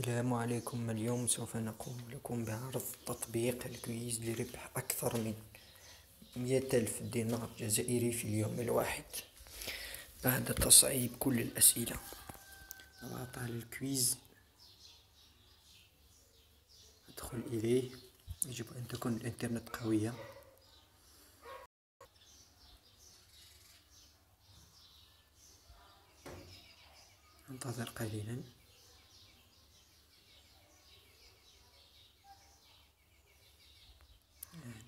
السلام عليكم. اليوم سوف نقوم لكم بعرض تطبيق ال quiz لربح أكثر من مئة ألف دينار جزائري في اليوم الواحد. بعد تصعيب كل الأسئلة نضغط على ال quiz. ندخل إليه. يجب أن تكون الإنترنت قوية. انتظر قليلا.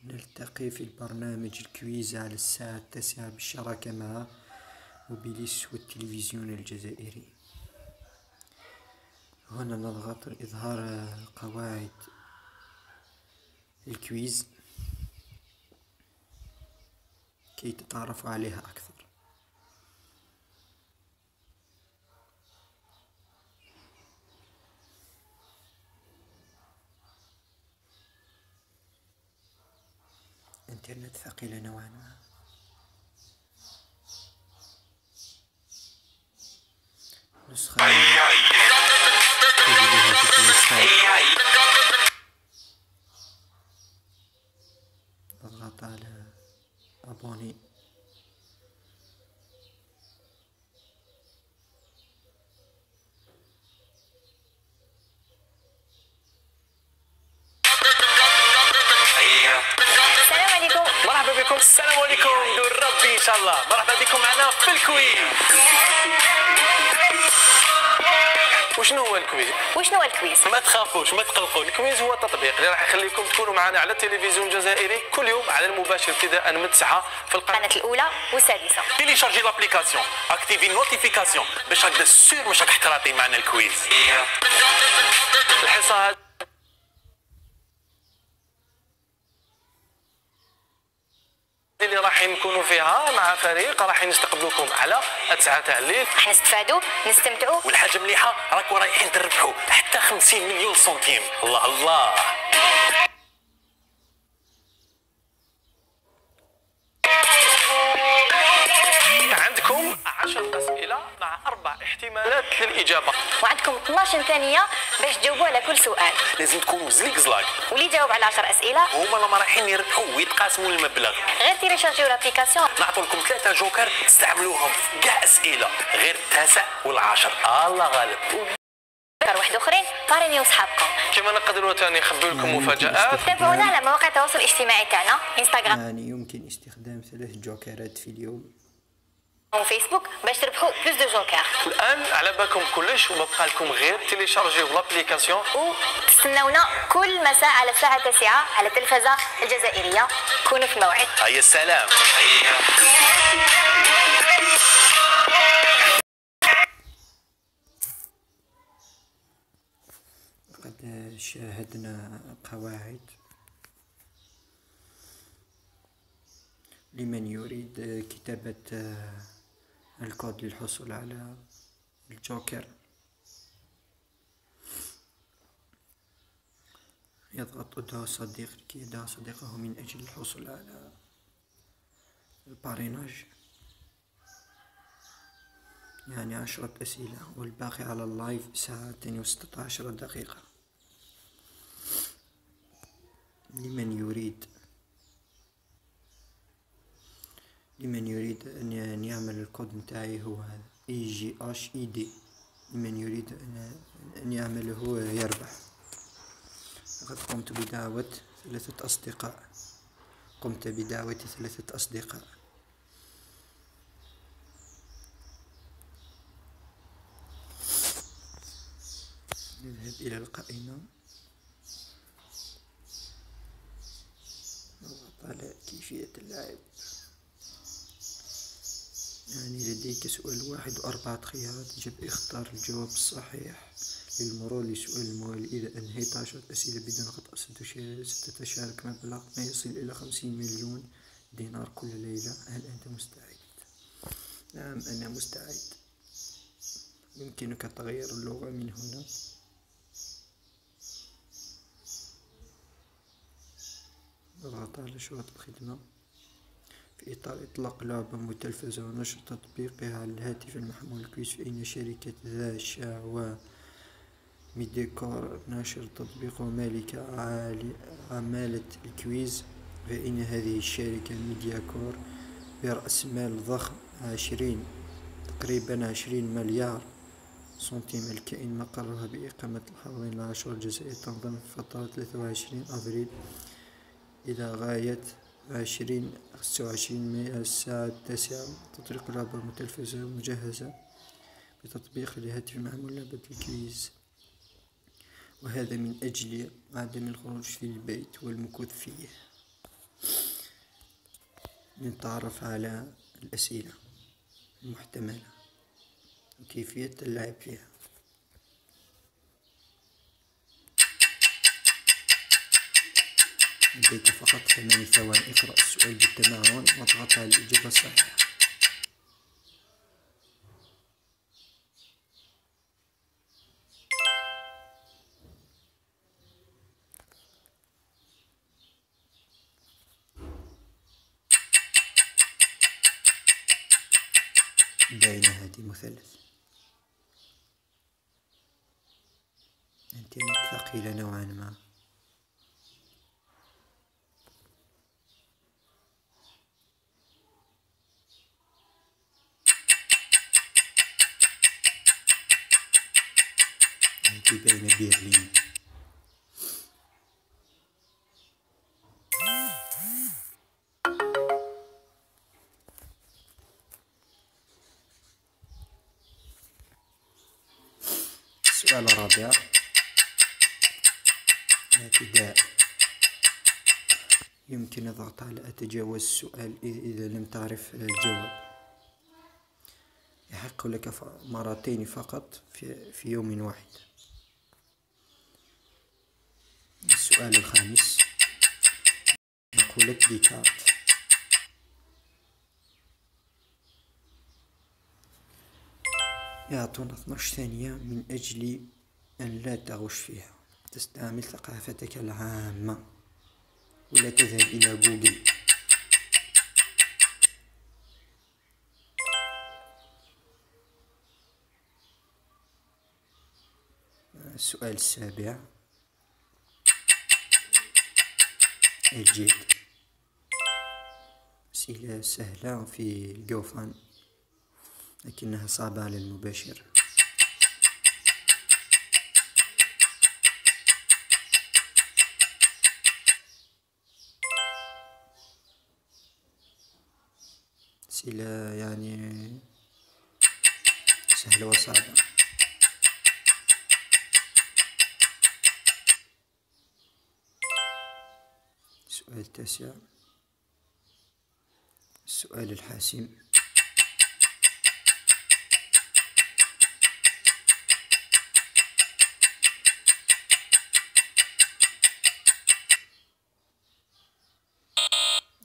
نلتقي في البرنامج ال quiz على الساعة التاسعة بالشراكة مع موبيليس والتلفزيون الجزائري. هنا نضغط إظهار قواعد ال quiz. كي تتعرفوا عليها أكثر. الإنترنت ثقيلة نوعا ما. نسخة اضغط على أبوني. الله مرحبا بكم معنا في الكويز وشنو هو الكويز؟ وشنو هو الكويز؟ ما تخافوش ما تقلقوا الكويز هو تطبيق اللي راح يخليكم تكونوا معنا على التلفزيون الجزائري كل يوم على المباشر ابتداء من 9 في القناة. القناة الأولى والسادسة. تيليشارجي لابليكاسيون اكتيفي النوتيفيكاسيون باش هكذا سور مش راك تحتراطي معنا الكويز الحصه هذه اللي راح نكونوا فيها مع فريق راح نستقبلوكم على التسعة تاع الليل راح نستفادوا نستمتعوا. والحاجة مليحة راكم رايحين تربحوا حتى 50 مليون سنتيم. الله الله. وعندكم 12 ثانية باش تجاوبوا على كل سؤال. لازم تكونوا زليك زلاك. واللي جاوب على 10 أسئلة. هما راهم رايحين يربحوا ويتقاسموا المبلغ. غير تيليشارجيو لابليكاسيون نعطوا لكم ثلاثة جوكر تستعملوهم في كاع أسئلة. غير التاسع والعاشر. الله غالب. ذكر واحد أخرين. قارنيو صحابكم. كما نقدروا ثاني نخبي لكم مفاجآت. تابعونا على مواقع التواصل الاجتماعي تاعنا. انستغرام يعني يمكن استخدام ثلاث جوكرات في اليوم. وفيسبوك باش تربحوا بلوس دو جوكر الآن على بالكم كلش وما بقى لكم غير تيليشارجيو لابليكاسيون وتستناونا كل مساء على الساعة التاسعة على التلفزة الجزائرية. كونوا في الموعد. هيا السلام. قد شاهدنا قواعد. لمن يريد كتابة الكود للحصول على الجوكر. يضغط أدعو صديق لكي يدعو صديقه من أجل الحصول على ال parrainage. يعني عشرة أسئلة والباقي على ال live ساعتين وستة عشر دقيقة. لمن يريد؟ لمن يريد أن يعمل الكود متاعي هو هذا. اي جي اش اي دي لمن يريد أن يعمله يربح. لقد قمت بدعوة ثلاثة أصدقاء. قمت بدعوة ثلاثة أصدقاء. نذهب إلى القائمة. نضغط على كيفية اللعب. يعني لديك سؤال واحد وأربعة خيارات يجب اختار الجواب الصحيح للمرور لسؤال الموالي إذا أنهيت عشرة أسئلة بدون خطأ ستتشارك مبلغ ما يصل إلى خمسين مليون دينار كل ليلة. هل أنت مستعد؟ نعم أنا مستعد. يمكنك تغيير اللغة من هنا؟ اضغط على شروط الخدمة. في إطار إطلاق لعبة متلفزة ونشر تطبيقها على الهاتف المحمول كويس فإن شركة ذا و ميديكور. ناشر تطبيق مالك عمالة الكويز فإن هذه الشركة ميدياكور؟ برأس مال ضخم عشرين تقريبا عشرين مليار سنتيم. الكائن مقرها بإقامة الحاضرين العاشور الجزائري تنظم في فترة ثلاثة وعشرين أفريل إلى غاية عشرين خمسة وعشرين ماء الساعة التاسعة تطريق العبر متلفزة مجهزة بتطبيق الهاتف معمول لعبة الكويز وهذا من أجل عدم الخروج في البيت والمكوث فيه. نتعرف على الأسئلة المحتملة وكيفية اللعب فيها. لديك فقط ثماني ثواني اقرأ السؤال بالتمعن واضغط على الإجابة الصحيحة. بين هذه مثلث. أنت ثقيلة نوعا ما؟ أنت بين برلين السؤال الرابع. اعتداء يمكن الضغط على أتجاوز السؤال إذا لم تعرف الجواب. يحق لك مرتين فقط في, في يوم واحد. السؤال الخامس. مقولة ديكارت. يعطونا 12 ثانية من أجل أن لا تغش فيها. تستعمل ثقافتك العامة ولا تذهب إلى جوجل. السؤال السابع. الجيد أسئلة سهلة في الجوفان لكنها صعبة على المباشر أسئلة يعني سهلة وصعبة. السؤال التاسع. السؤال الحاسم.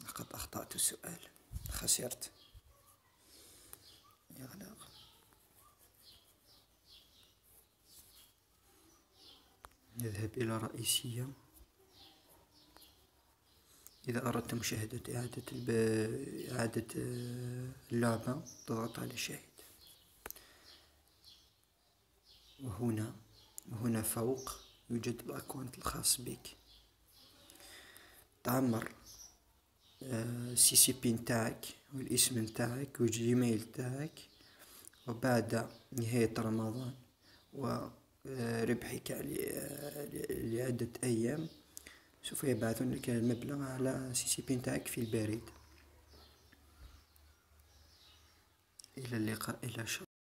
لقد أخطأت السؤال. خسرت. إغلاق نذهب إلى رئيسية. إذا أردت مشاهدة إعادة الب... إعادة اللعبة تضغط على شاهد وهنا وهنا فوق يوجد ال account الخاص بك. تعمر ال CCP نتاعك والاسم نتاعك وال Gmail نتاعك. وبعد نهاية رمضان وربحك لعدة أيام. سوف يبعثون لك المبلغ على CCP نتاعك في البريد. إلى اللقاء إلى شاء